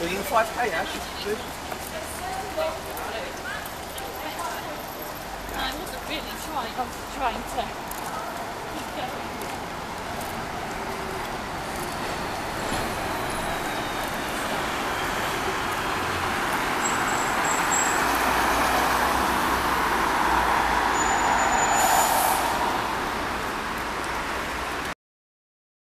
Doing 5k Ash. good. I'm not really trying, I'm trying to.